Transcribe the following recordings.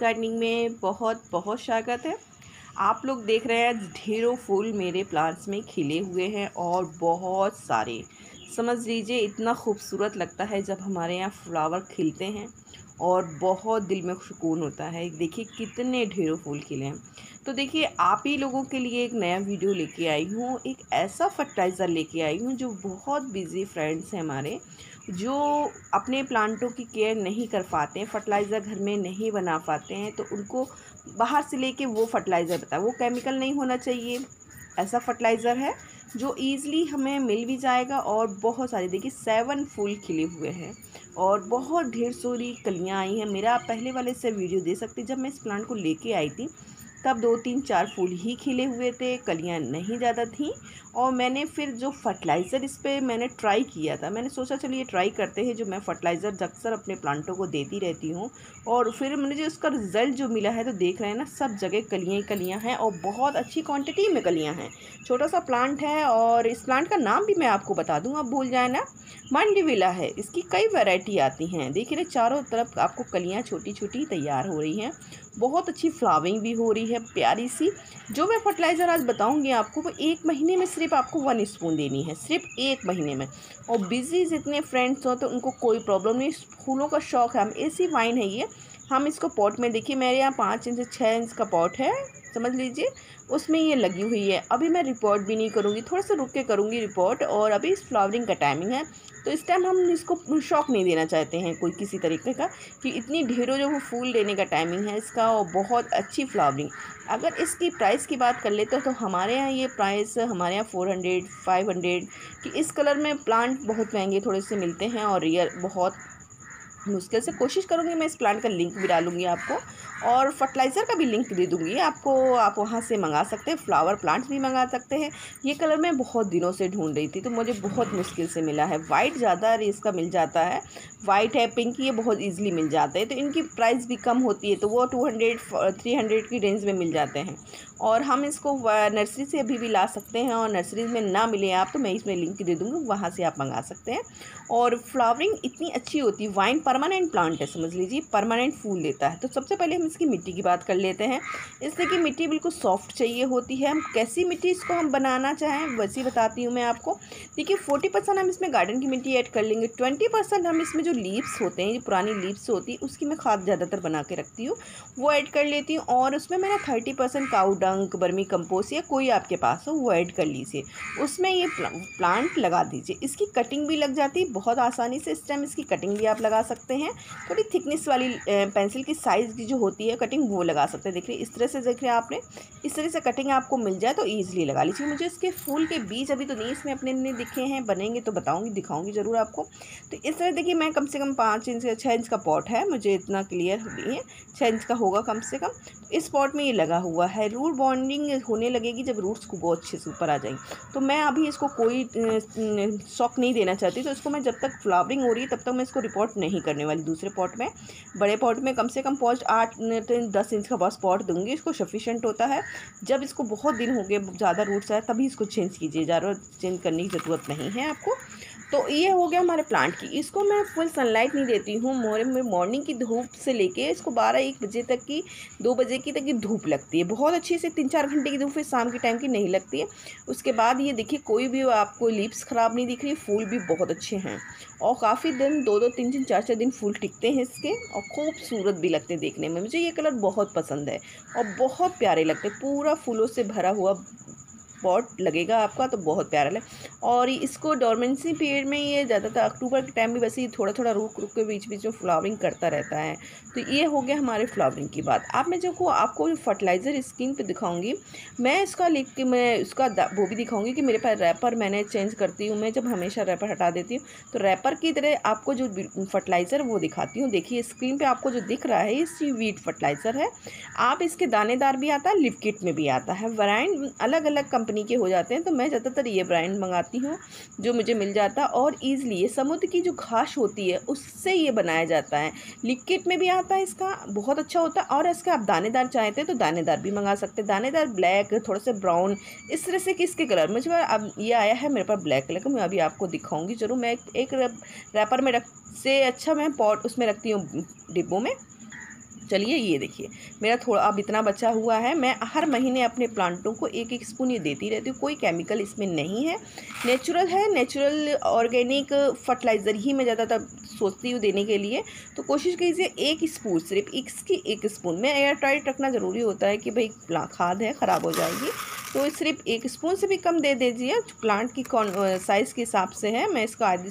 Gardening में बहुत बहुत स्वागत है। आप लोग देख रहे हैं, ढेरों फूल मेरे प्लांट्स में खिले हुए हैं और बहुत सारे। समझ लीजिए, इतना खूबसूरत लगता है जब हमारे यहाँ फ्लावर खिलते हैं और बहुत दिल में सुकून होता है। देखिए, कितने ढेरों फूल खिले हैं। तो देखिए, आप ही लोगों के लिए एक नया वीडियो लेके आई हूँ, एक ऐसा फर्टिलाइज़र लेके आई हूँ, जो बहुत बिज़ी फ्रेंड्स हैं हमारे, जो अपने प्लांटों की केयर नहीं कर पाते हैं फर्टिलाइज़र घर में नहीं बना पाते हैं तो उनको बाहर से लेके वो फर्टिलाइज़र बताए वो केमिकल नहीं होना चाहिए। ऐसा फर्टिलाइज़र है, जो ईज़िली हमें मिल भी जाएगा और बहुत सारे, देखिए सेवन फूल खिले हुए हैं और बहुत ढेर सारी कलियाँ आई हैं। मेरा आप पहले वाले से वीडियो दे सकते जब मैं इस प्लांट को लेके आई थी तब दो तीन चार फूल ही खिले हुए थे कलियाँ नहीं ज़्यादा थीं। और मैंने फिर जो फर्टिलाइज़र इस पर मैंने ट्राई किया था, मैंने सोचा चलिए ट्राई करते हैं, जो मैं फ़र्टिलाइज़र अक्सर अपने प्लांटों को देती रहती हूँ। और फिर मुझे उसका रिज़ल्ट जो मिला है तो देख रहे हैं ना, सब जगह कलियाँ ही कलियाँ हैं और बहुत अच्छी क्वान्टिटी में कलियाँ हैं। छोटा सा प्लांट है और इस प्लांट का नाम भी मैं आपको बता दूँ, आप भूल जाए ना। मंडीविला है, इसकी कई वैरायटी आती हैं। देखिए ना, चारों तरफ़ आपको कलियाँ छोटी छोटी तैयार हो रही हैं। बहुत अच्छी फ्लावरिंग भी हो रही है, प्यारी सी। जो मैं फर्टिलाइज़र आज बताऊँगी आपको, वो एक महीने में सिर्फ़ आपको वन स्पून देनी है, सिर्फ़ एक महीने में। और बिज़ी जितने फ्रेंड्स हो तो उनको कोई प्रॉब्लम नहीं। फूलों का शौक़ है, हम ऐसी वाइन है ये। हम इसको पॉट में देखिए, मेरे यहाँ पाँच इंच छः इंच का पॉट है, समझ लीजिए। उसमें ये लगी हुई है। अभी मैं रिपोर्ट भी नहीं करूँगी, थोड़ा सा रुक के करूँगी रिपोर्ट और अभी इस फ्लावरिंग का टाइमिंग है। तो इस टाइम हम इसको शौक नहीं देना चाहते हैं कोई किसी तरीके का, कि इतनी ढेरों जो वो फूल देने का टाइमिंग है, इसका और बहुत अच्छी फ्लावरिंग अगर इसकी प्राइस की बात कर लेते तो हमारे यहाँ ये प्राइस हमारे यहाँ फोर हंड्रेड फाइव हंड्रेड कि इस कलर में प्लांट बहुत महँगे थोड़े से मिलते हैं और रियल बहुत मुश्किल से कोशिश करूँगी मैं इस प्लांट का लिंक भी डालूँगी आपको और फर्टिलाइज़र का भी लिंक दे दूँगी। आपको, आप वहाँ से मंगा सकते हैं फ्लावर प्लांट्स भी मंगा सकते हैं। ये कलर मैं बहुत दिनों से ढूंढ रही थी तो मुझे बहुत मुश्किल से मिला है। वाइट ज़्यादा इसका मिल जाता है। वाइट है पिंक ये बहुत ईजिली मिल जाते हैं। तो इनकी प्राइस भी कम होती है तो वो टू हंड्रेड थ्री हंड्रेड की रेंज में मिल जाते हैं। और हम इसको नर्सरी से अभी भी ला सकते हैं और नर्सरी में ना मिले आप तो मैं इसमें लिंक दे दूँगी। वहाँ से आप मंगा सकते हैं। और फ्लावरिंग इतनी अच्छी होती है वाइन परमानेंट प्लांट है, समझ लीजिए परमानेंट फूल देता है। तो सबसे पहले हम इसकी मिट्टी की बात कर लेते हैं। इसलिए कि मिट्टी बिल्कुल सॉफ्ट चाहिए होती है। हम कैसी मिट्टी इसको हम बनाना चाहें, वैसी बताती हूँ मैं आपको। देखिए फोर्टी परसेंट हम इसमें गार्डन की मिट्टी ऐड कर लेंगे। ट्वेंटी परसेंट हम इसमें जो लीव्स होते हैं, जो पुरानी लीव्स होती है, उसकी मैं खाद ज़्यादातर बना के रखती हूँ। वो ऐड कर लेती हूँ और उसमें मैंने थर्टी परसेंट काउ डंक बर्मी कंपोस्ट या कोई आपके पास हो, वो ऐड कर लीजिए। उसमें ये प्लांट लगा दीजिए। इसकी कटिंग भी लग जाती है, बहुत आसानी से इस टाइम इसकी कटिंग भी आप लगा सकते हैं। थोड़ी थिकनेस वाली पेंसिल की साइज़ की जो होती है कटिंग, वो लगा सकते हैं। देखिए, इस तरह से देख रहे हैं आपने, इस तरह से कटिंग आपको मिल जाए तो ईजिली लगा लीजिए। मुझे इसके फूल के बीज अभी तो नहीं, इसमें अपने अपने दिखे हैं, बनेंगे तो बताऊँगी, दिखाऊँगी ज़रूर आपको। तो इस तरह देखिए मैं कम से कम पाँच इंच या छः इंच का पॉट है, मुझे इतना क्लियर नहीं है। छः इंच का होगा कम से कम। इस पॉट में ये लगा हुआ है। रूट बॉन्डिंग होने लगेगी जब रूट्स को बहुत अच्छे से ऊपर आ जाएँगे। तो मैं अभी इसको कोई शौक नहीं देना चाहती तो इसको मैं जब तक फ्लावरिंग हो रही है, तब तक मैं इसको रिपोर्ट नहीं करने वाली दूसरे पॉट में। बड़े पॉट में कम से कम पॉट आठ दस इंच का बस पॉट दूँगी, इसको सफिशेंट होता है। जब इसको बहुत दिन हो गए, ज़्यादा रूट्स आए, तभी इसको चेंज कीजिए, ज़्यादा चेंज करने की ज़रूरत नहीं है आपको। तो ये हो गया हमारे प्लांट की। इसको मैं फुल सनलाइट नहीं देती हूँ मोरे में मॉर्निंग की धूप से लेके इसको बारह, एक बजे तक की, दो बजे की तक की धूप लगती है। बहुत अच्छी से तीन चार घंटे की धूप फिर शाम के टाइम की नहीं लगती है। उसके बाद ये देखिए, कोई भी आपको लिप्स ख़राब नहीं दिख रही, फूल भी बहुत अच्छे हैं। और काफ़ी दिन, दो दो, तीन तीन, चार चार दिन फूल टिकते हैं इसके और खूबसूरत भी लगते हैं देखने में। मुझे ये कलर बहुत पसंद है और बहुत प्यारे लगते हैं। पूरा फूलों से भरा हुआ पॉट लगेगा आपका तो बहुत प्यारा लगे, और इसको डोरमेंसी पीरियड में ये ज़्यादातर अक्टूबर के टाइम भी वैसे ही थोड़ा थोड़ा रुक रुक के बीच बीच में फ्लावरिंग करता रहता है। तो ये हो गया हमारे फ्लावरिंग की बात। अब मैं जो आपको फर्टिलाइज़र स्किन पे दिखाऊँगी, मैं इसका लिख के, मैं उसका वो भी दिखाऊँगी कि मेरे पास रैपर मैंने चेंज करती हूँ, मैं जब हमेशा रैपर हटा देती हूँ तो रैपर की तरह आपको जो फर्टिलाइज़र वो दिखाती हूँ। देखिए स्क्रीन पर आपको जो दिख रहा है, ये वीट फर्टिलाइज़र है। आप इसके दानेदार भी आता है लिपकिट में भी आता है। वराइन अलग अलग कंपनी कंपनी के हो जाते हैं तो मैं ज़्यादातर ये ब्रांड मंगाती हूँ, जो मुझे मिल जाता और ईज़िली ये समुद्र की जो घास होती है, उससे ये बनाया जाता है। लिक्विड में भी आता है इसका, बहुत अच्छा होता है और इसके आप दानेदार चाहते हैं तो दानेदार भी मंगा सकते हैं। दानेदार ब्लैक थोड़ा सा ब्राउन इस तरह से किसके कलर मुझे अब ये आया है, मेरे पास ब्लैक कलर का, मैं अभी आपको दिखाऊँगी, ज़रूर मैं एक रैपर में रख, से अच्छा मैं पॉट उसमें रखती हूँ डिब्बों में। चलिए ये देखिए। मेरा थोड़ा, अब इतना बचा हुआ है, मैं हर महीने अपने प्लांटों को एक एक स्पून ये देती रहती हूँ, कोई केमिकल इसमें नहीं है। नेचुरल है, नेचुरल ऑर्गेनिक फर्टिलाइज़र ही मैं ज़्यादातर सोचती हूँ देने के लिए तो कोशिश कीजिए एक स्पून, सिर्फ़ इसकी एक स्पून। में एयर टाइट रखना ज़रूरी होता है कि भाई खाद है, ख़राब हो जाएगी तो सिर्फ़ एक स्पून से भी कम दे दीजिए। प्लांट की कौन, साइज़ के हिसाब से है, मैं इसका आधी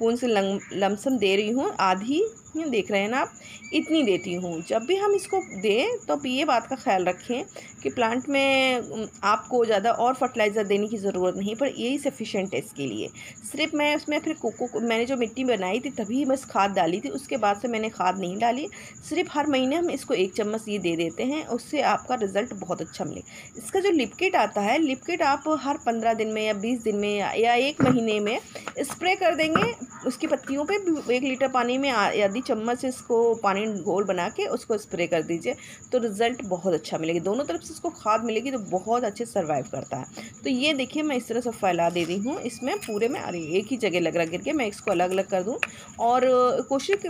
स्पून से लमसम दे रही हूँ, आधी देख रहे हैं ना आप, इतनी देती हूँ। जब भी हम इसको दें तो अब ये बात का ख्याल रखें कि प्लांट में आपको ज़्यादा और फर्टिलाइज़र देने की ज़रूरत नहीं, पर यही सफिशेंट है इसके लिए। सिर्फ़ मैं उसमें फिर कोको मैंने जो मिट्टी बनाई थी, तभी बस खाद डाली थी, उसके बाद से मैंने खाद नहीं डाली। सिर्फ़ हर महीने हम इसको एक चम्मच ये दे देते हैं, उससे आपका रिज़ल्ट बहुत अच्छा मिले। इसका जो लिपकिट आता है लिपकिट आप हर पंद्रह दिन में या बीस दिन में या एक महीने में स्प्रे कर देंगे उसकी पत्तियों पर एक लीटर पानी में यदि चम्मच इसको पानी घोल बना के उसको स्प्रे कर दीजिए तो रिज़ल्ट बहुत अच्छा मिलेगी। दोनों तरफ़ से इसको खाद मिलेगी तो बहुत अच्छे सर्वाइव करता है। तो ये देखिए मैं इस तरह से फैला दे रही हूँ। इसमें पूरे में अरे, एक ही जगह लग रहा गिर के, मैं इसको अलग अलग कर दूँ। और कोशिश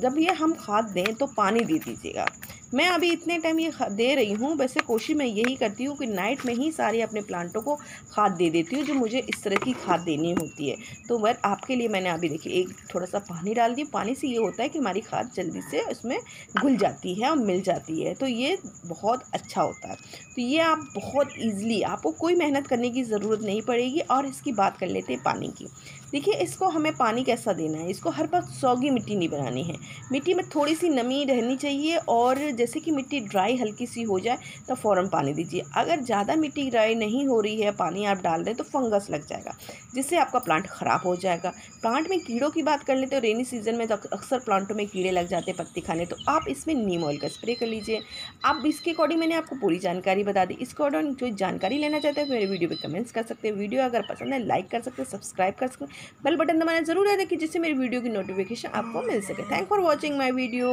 जब ये हम खाद दें तो पानी दे दीजिएगा। मैं अभी इतने टाइम ये दे रही हूँ वैसे कोशिश मैं यही करती हूँ कि नाइट में ही सारे अपने प्लांटों को खाद दे देती हूँ जो मुझे इस तरह की खाद देनी होती है। तो वह आपके लिए मैंने अभी देखिए एक थोड़ा सा पानी डाल दी पानी से ये होता है कि हमारी खाद जल्दी से उसमें घुल जाती है और मिल जाती है। तो ये बहुत अच्छा होता है। तो ये आप बहुत ईज़िली आपको कोई मेहनत करने की ज़रूरत नहीं पड़ेगी और इसकी बात कर लेते हैं पानी की। देखिए, इसको हमें पानी कैसा देना है? इसको हर बार सौगी मिट्टी नहीं बनानी है। मिट्टी में थोड़ी सी नमी रहनी चाहिए और जैसे कि मिट्टी ड्राई हल्की सी हो जाए तो फ़ौरन पानी दीजिए। अगर ज़्यादा मिट्टी ड्राई नहीं हो रही है, पानी आप डाल दें तो फंगस लग जाएगा, जिससे आपका प्लांट ख़राब हो जाएगा। प्लांट में कीड़ों की बात कर लेते हो रेनी सीज़न में तो अक्सर प्लांटों में कीड़े लग जाते हैं पत्ती खाने तो आप इसमें नीम ऑयल का स्प्रे कर लीजिए। आप इसके अकॉर्डिंग मैंने आपको पूरी जानकारी बता दी। इसके अकॉर्डिंग जो जानकारी लेना चाहते हैं तो मेरे वीडियो पर कमेंट्स कर सकते हैं। वीडियो अगर पसंद है, लाइक कर सकते हैं, सब्सक्राइब कर सकते हैं। बेल बटन दबाना ज़रूर है कि जिससे मेरी वीडियो की नोटिफिकेशन आपको मिल सके। Thank for watching my video